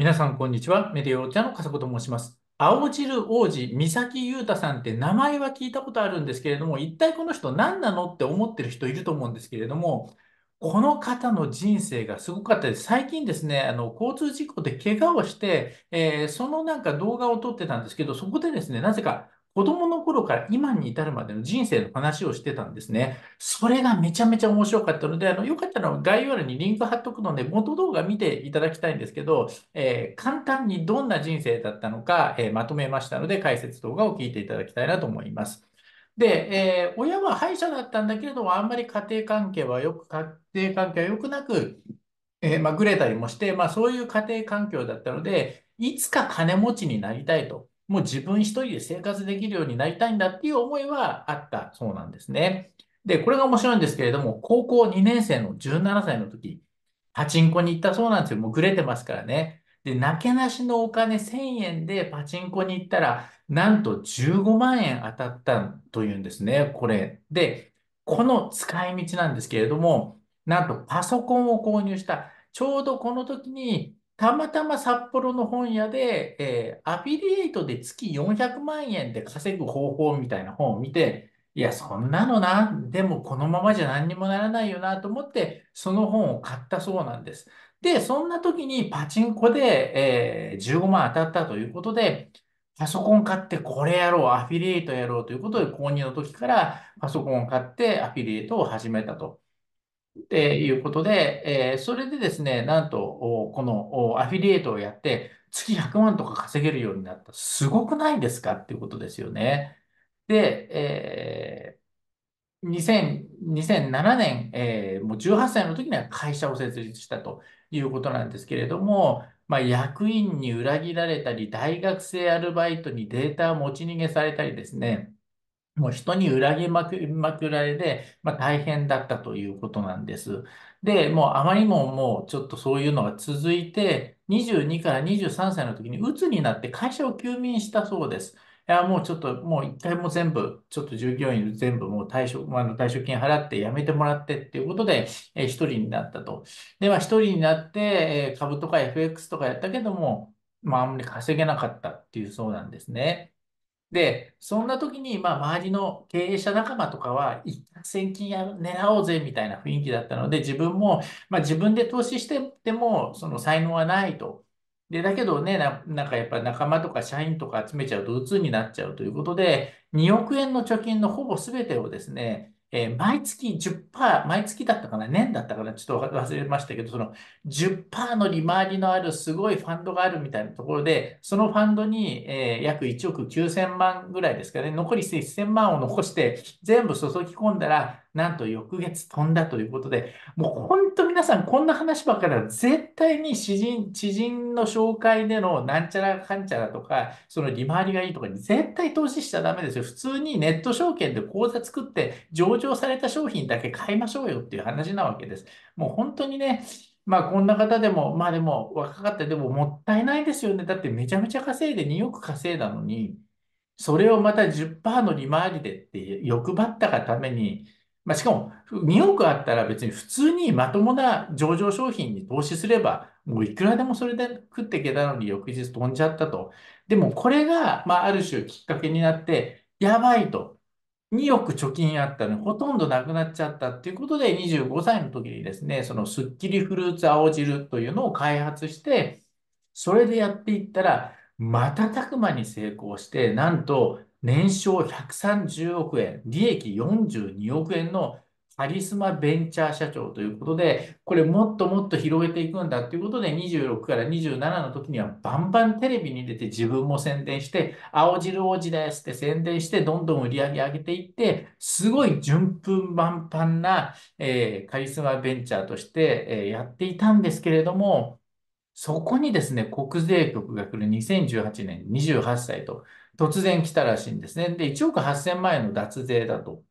皆さん、こんにちは。メディアお茶の笠子と申します。青汁王子、三崎裕太さんって名前は聞いたことあるんですけれども、一体この人何なのって思ってる人いると思うんですけれども、この方の人生がすごかったです。最近ですね、あの、交通事故で怪我をして、えー、そのなんか動画を撮ってたんですけど、そこでですね、なぜか子供の頃から今に至るまでの人生の話をしてたんですね。それがめちゃめちゃ面白かったので、あの、よかったら概要欄にリンク貼っとくので、元動画見ていただきたいんですけど、えー、簡単にどんな人生だったのか、えー、まとめましたので、解説動画を聞いていただきたいなと思います。で、えー、親は歯医者だったんだけれども、あんまり家庭関係はよく、家庭関係は良くなく、えー、ま、ぐれたりもして、まあ、そういう家庭環境だったので、いつか金持ちになりたいと。もう自分一人で生活できるようになりたいんだっていう思いはあったそうなんですね。で、これが面白いんですけれども、高校2年生の17歳の時、パチンコに行ったそうなんですよ。もうぐれてますからね。で、なけなしのお金1000円でパチンコに行ったら、なんと15万円当たったというんですね。これ。で、この使い道なんですけれども、なんとパソコンを購入した。ちょうどこの時にたまたま札幌の本屋で、えー、アフィリエイトで月400万円で稼ぐ方法みたいな本を見て、いや、そんなのな、でもこのままじゃ何にもならないよなと思って、その本を買ったそうなんです。で、そんな時にパチンコで、えー、15万当たったということで、パソコン買ってこれやろう、アフィリエイトやろうということで、購入の時からパソコンを買ってアフィリエイトを始めたと。っていうことで、えー、それでですね、なんと、このアフィリエイトをやって、月100万とか稼げるようになった。すごくないですかっていうことですよね。で、えー、2000 2007年、えー、もう18歳の時には会社を設立したということなんですけれども、まあ、役員に裏切られたり、大学生アルバイトにデータを持ち逃げされたりですね、もう人に裏切りまくまくられで、まあ、大変だったということなんです。で、もうあまりにももうちょっとそういうのが続いて、22から23歳の時に鬱になって会社を休眠したそうです。いや、もうちょっと、もう一回も全部、ちょっと従業員全部もう退職、あの退職金払って辞めてもらってっていうことで、えー、一人になったと。で、まあ一人になって、えー、株とか FX とかやったけども、まああんまり稼げなかったっていうそうなんですね。で、そんな時に、まあ、周りの経営者仲間とかは、一攫千金や狙おうぜみたいな雰囲気だったので、自分も、まあ、自分で投資してても、その才能はないと。で、だけどね、な、なんかやっぱ仲間とか社員とか集めちゃうと鬱になっちゃうということで、2億円の貯金のほぼ全てをですね、えー、毎月10%、毎月だったかな、年だったかな、ちょっと忘れましたけど、その10%の利回りのあるすごいファンドがあるみたいなところで、そのファンドに、えー、約1億9000万ぐらいですかね、残り1000万を残して全部注ぎ込んだら、なんと翌月飛んだということで、もう本当皆さんこんな話ばっかりは絶対に知人、知人の紹介でのなんちゃらかんちゃらとか、その利回りがいいとかに絶対投資しちゃダメですよ。普通にネット証券で口座作って上場された商品だけ買いましょうよっていう話なわけです。もう本当にね、まあこんな方でも、まあでも若かったでももったいないですよね。だってめちゃめちゃ稼いで2億稼いだのに、それをまた10%の利回りでって欲張ったがために、まあ、しかも、2億あったら別に普通にまともな上場商品に投資すれば、もういくらでもそれで食っていけたのに翌日飛んじゃったと。でもこれが、まあ、ある種きっかけになって、やばいと。2億貯金あったのにほとんどなくなっちゃったっていうことで、25歳の時にですね、そのスッキリフルーツ青汁というのを開発して、それでやっていったら、瞬く間に成功して、なんと年商130億円、利益42億円のカリスマベンチャー社長ということで、これもっともっと広げていくんだということで、26から27の時にはバンバンテレビに出て自分も宣伝して、青汁王子ですって宣伝して、どんどん売り上げ上げていって、すごい順風満帆な、えー、カリスマベンチャーとして、えー、やっていたんですけれども、そこにですね、国税局が来る2018年28歳と、突然来たらしいんですね。で、1億8000万円の脱税だと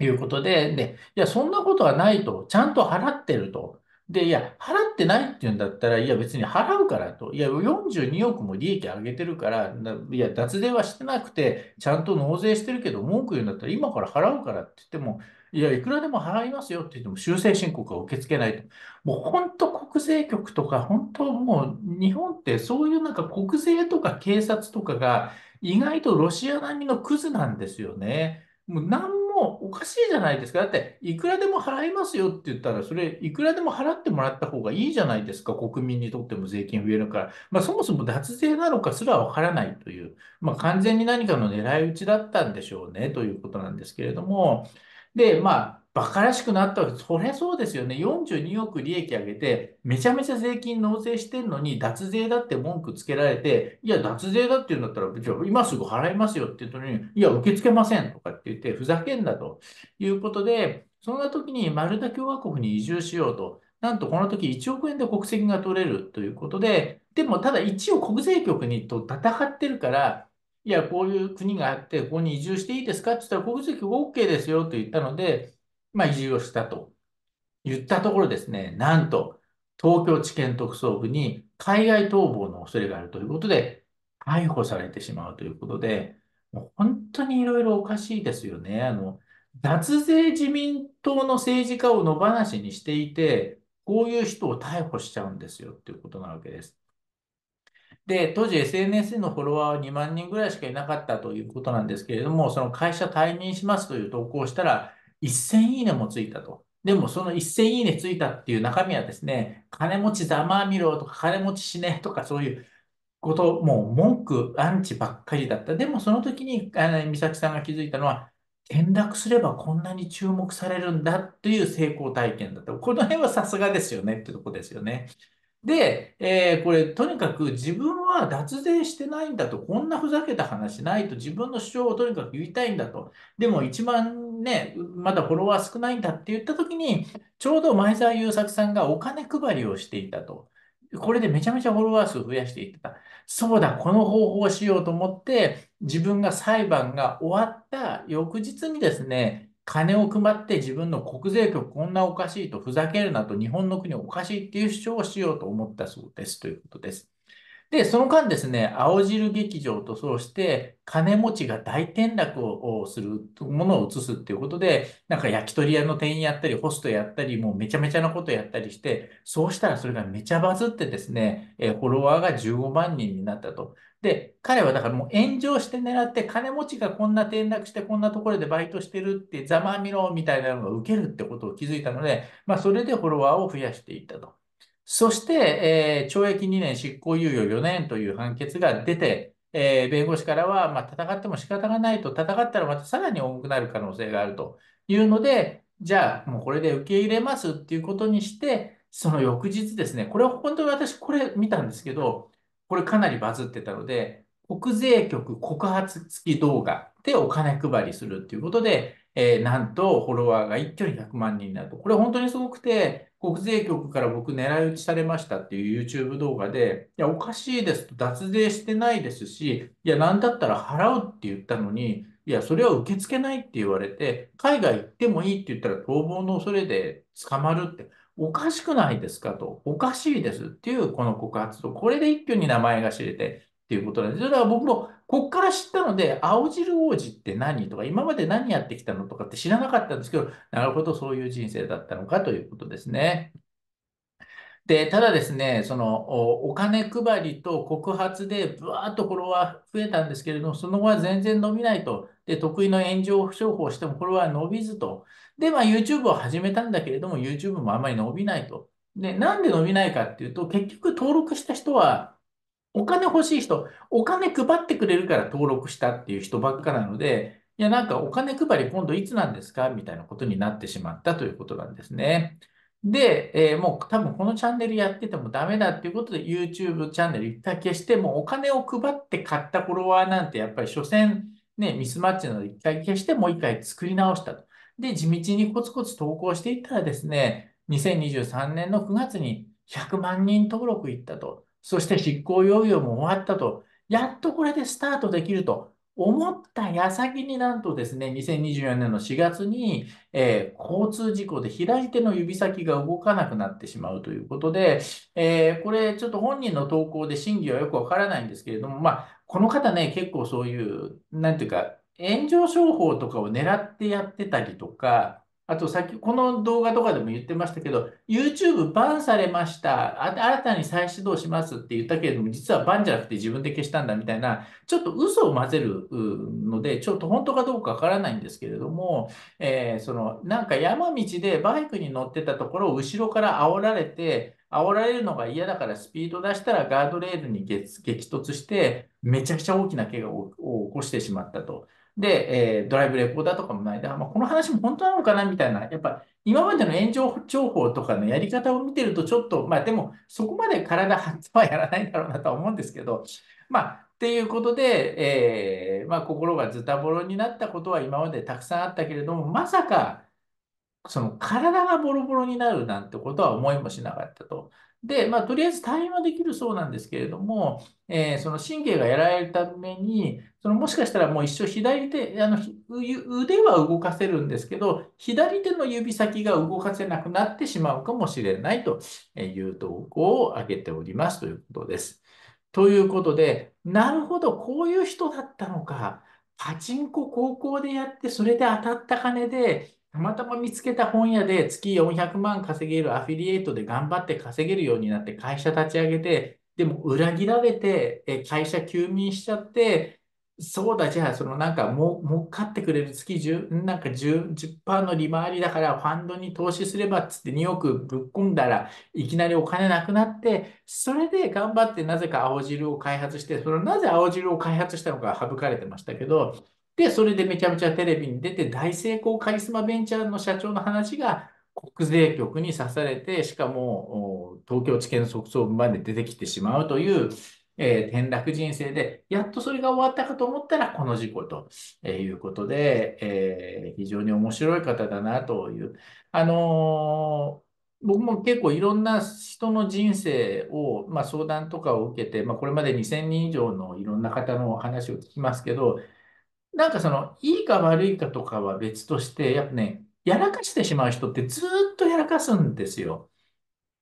いうことで、で、いや、そんなことはないと、ちゃんと払ってると。で、いや、払ってないって言うんだったら、いや、別に払うからと。いや、42億も利益上げてるから、いや、脱税はしてなくて、ちゃんと納税してるけど、文句言うんだったら、今から払うからって言っても、いや、いくらでも払いますよって言っても修正申告は受け付けないと。もう本当国税局とか、本当もう日本ってそういうなんか国税とか警察とかが意外とロシア並みのクズなんですよね。もう何もおかしいじゃないですか。だって、いくらでも払いますよって言ったら、それ、いくらでも払ってもらった方がいいじゃないですか。国民にとっても税金増えるから。まあ、そもそも脱税なのかすらわからないという、まあ、完全に何かの狙い撃ちだったんでしょうね、ということなんですけれども、で、まあ、馬鹿らしくなったわけです。そりゃそうですよね。42億利益上げて、めちゃめちゃ税金納税してんのに、脱税だって文句つけられて、いや、脱税だって言うんだったら、じゃ今すぐ払いますよって言ったのに、いや、受け付けませんとかって言って、ふざけんなということで、そんな時にマルタ共和国に移住しようと。なんとこの時1億円で国籍が取れるということで、でもただ一応国税局にと戦ってるから、いや、こういう国があって、ここに移住していいですか？って言ったら、国籍 OK ですよと言ったので、まあ、移住をしたと言ったところですね、なんと、東京地検特捜部に海外逃亡の恐れがあるということで、逮捕されてしまうということで、もう本当にいろいろおかしいですよね。あの、脱税自民党の政治家を野放しにしていて、こういう人を逮捕しちゃうんですよっていうことなわけです。で、当時 SNS のフォロワーは2万人ぐらいしかいなかったということなんですけれども、その会社退任しますという投稿をしたら、1000いいねもついたと。でも、その1000いいねついたっていう中身はですね、金持ちざまあみろとか、金持ちしねとか、そういうこと、もう文句、アンチばっかりだった。でも、その時に、あの、美咲さんが気づいたのは、転落すればこんなに注目されるんだという成功体験だった。この辺はさすがですよねってとこですよね。で、えー、これ、とにかく自分は脱税してないんだと、こんなふざけた話ないと、自分の主張をとにかく言いたいんだと。でも一番ね、まだフォロワー少ないんだって言ったときに、ちょうど前澤友作さんがお金配りをしていたと。これでめちゃめちゃフォロワー数増やしていってた。そうだ、この方法をしようと思って、自分が裁判が終わった翌日にですね、金を配って自分の国税局こんなおかしいとふざけるなと日本の国おかしいっていう主張をしようと思ったそうですということです。で、その間ですね、青汁劇場と称して、金持ちが大転落をするものを映すっていうことで、なんか焼き鳥屋の店員やったり、ホストやったり、もうめちゃめちゃなことやったりして、そうしたらそれがめちゃバズってですね、えフォロワーが15万人になったと。で、彼はだからもう炎上して狙って金持ちがこんな転落してこんなところでバイトしてるってざまみろみたいなのが受けるってことを気づいたので、まあそれでフォロワーを増やしていったと。そして、えー、懲役2年執行猶予4年という判決が出て、えー、弁護士からは、まあ、戦っても仕方がないと、戦ったらまたさらに重くなる可能性があるというので、じゃあもうこれで受け入れますっていうことにして、その翌日ですね、これは本当に私これ見たんですけど、これかなりバズってたので、国税局告発付き動画でお金配りするっていうことで、えー、なんとフォロワーが一挙に100万人になると。これ本当にすごくて、国税局から僕狙い撃ちされましたっていう YouTube 動画で、いや、おかしいですと、脱税してないですし、いや、なんだったら払うって言ったのに、いや、それは受け付けないって言われて、海外行ってもいいって言ったら逃亡の恐れで捕まるって。おかしくないですかと、おかしいですっていうこの告発と、これで一挙に名前が知れてっていうことなんです。だから僕もこっから知ったので、青汁王子って何とか、今まで何やってきたのとかって知らなかったんですけど、なるほど、そういう人生だったのかということですね。で、ただですね、そのお金配りと告発でぶわーっとフォロワー増えたんですけれども、その後は全然伸びないと。で、得意の炎上商法をしてもフォロワー伸びずと。で、まあ YouTube を始めたんだけれども、YouTube もあまり伸びないと。で、なんで伸びないかっていうと、結局登録した人は、お金欲しい人、お金配ってくれるから登録したっていう人ばっかなので、いや、なんかお金配り今度いつなんですか？みたいなことになってしまったということなんですね。で、えー、もう多分このチャンネルやっててもダメだっていうことで YouTube チャンネル一回消して、もうお金を配って買ったフォロワーなんてやっぱり所詮ね、ミスマッチなので一回消してもう一回作り直したと。で、地道にコツコツ投稿していったらですね、2023年の9月に100万人登録いったと。そして執行猶予も終わったと。やっとこれでスタートできると。思った矢先になんとですね、2024年の4月に、えー、交通事故で左手の指先が動かなくなってしまうということで、えー、これちょっと本人の投稿で真偽はよくわからないんですけれども、まあ、この方ね、結構そういう、なんていうか、炎上商法とかを狙ってやってたりとか、あとさっき、この動画とかでも言ってましたけど、YouTube バンされました。新たに再始動しますって言ったけれども、実はバンじゃなくて自分で消したんだみたいな、ちょっと嘘を混ぜるので、ちょっと本当かどうかわからないんですけれども、えー、その、なんか山道でバイクに乗ってたところを後ろから煽られて、煽られるのが嫌だからスピード出したらガードレールに激突して、めちゃくちゃ大きな怪我を起こしてしまったと。で、えー、ドライブレコーダーとかもない。で、まあ、この話も本当なのかなみたいな、やっぱ今までの炎上情報とかのやり方を見てると、ちょっと、まあでも、そこまで体張ってはやらないだろうなとは思うんですけど、まあ、っていうことで、えー、まあ、心がズタボロになったことは今までたくさんあったけれども、まさか、その体がボロボロになるなんてことは思いもしなかったと。で、まあ、とりあえず退院はできるそうなんですけれども、えー、その神経がやられるために、そのもしかしたらもう一生左手、あの腕は動かせるんですけど、左手の指先が動かせなくなってしまうかもしれないという投稿を挙げておりますということです。ということで、なるほど、こういう人だったのか。パチンコ高校でやって、それで当たった金で、たまたま見つけた本屋で月400万稼げるアフィリエイトで頑張って稼げるようになって会社立ち上げて、でも裏切られて会社休眠しちゃって、そうだ、じゃあ、そのなんかもう、もう買ってくれる月10、なんか10、10%の利回りだからファンドに投資すればっつって2億ぶっ込んだらいきなりお金なくなって、それで頑張ってなぜか青汁を開発して、そのなぜ青汁を開発したのか省かれてましたけど、で、それでめちゃめちゃテレビに出て大成功カリスマベンチャーの社長の話が国税局に刺されて、しかも東京地検特捜部まで出てきてしまうという、えー、転落人生で、やっとそれが終わったかと思ったらこの事故ということで、えー、非常に面白い方だなという。あの僕も結構いろんな人の人生を、まあ、相談とかを受けて、まあ、これまで2000人以上のいろんな方の話を聞きますけど、なんかその、いいか悪いかとかは別として、やっぱね、やらかしてしまう人ってずっとやらかすんですよ。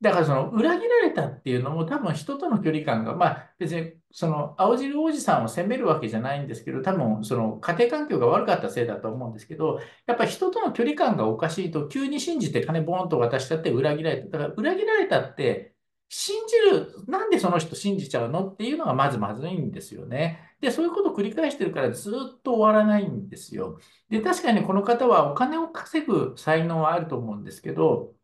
だからその裏切られたっていうのも多分人との距離感が、まあ別にその青汁王子さんを責めるわけじゃないんですけど、多分その家庭環境が悪かったせいだと思うんですけど、やっぱ人との距離感がおかしいと急に信じて金ボーンと渡しちゃって裏切られた。だから裏切られたって信じる、なんでその人信じちゃうのっていうのがまずまずいんですよね。で、そういうことを繰り返してるからずっと終わらないんですよ。で、確かにこの方はお金を稼ぐ才能はあると思うんですけど、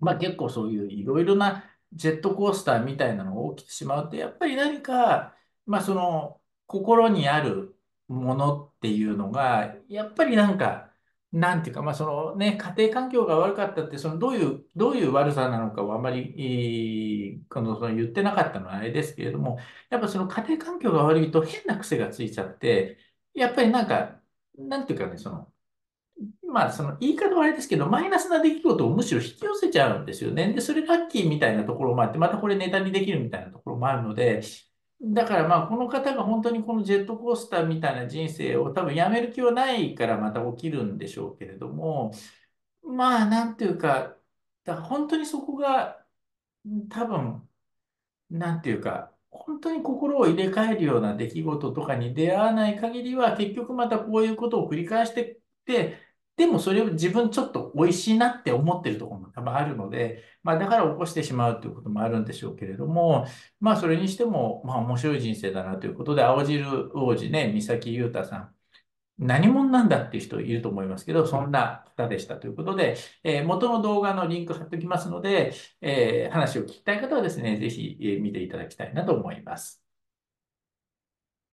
まあ結構そういういろいろなジェットコースターみたいなのが起きてしまうと、やっぱり何か、まあその心にあるものっていうのが、やっぱりなんか、なんていうか、まあそのね、家庭環境が悪かったって、そのどういう、どういう悪さなのかをあまり、この、その言ってなかったのはあれですけれども、やっぱその家庭環境が悪いと変な癖がついちゃって、やっぱりなんか、なんていうかね、その、まあ、その言い方はあれですけど、マイナスな出来事をむしろ引き寄せちゃうんですよね。で、それラッキーみたいなところもあって、またこれネタにできるみたいなところもあるので、だからまあ、この方が本当にこのジェットコースターみたいな人生を多分やめる気はないからまた起きるんでしょうけれども、まあ、なんていうか、だか本当にそこが多分、なんていうか、本当に心を入れ替えるような出来事とかに出会わない限りは、結局またこういうことを繰り返してって、でもそれを自分ちょっと美味しいなって思ってるところも多分あるので、まあだから起こしてしまうということもあるんでしょうけれども、まあそれにしても、まあ面白い人生だなということで、青汁王子ね、三崎優太さん。何者なんだっていう人いると思いますけど、そんな方でしたということで、えー、元の動画のリンク貼っておきますので、えー、話を聞きたい方はですね、ぜひ見ていただきたいなと思います。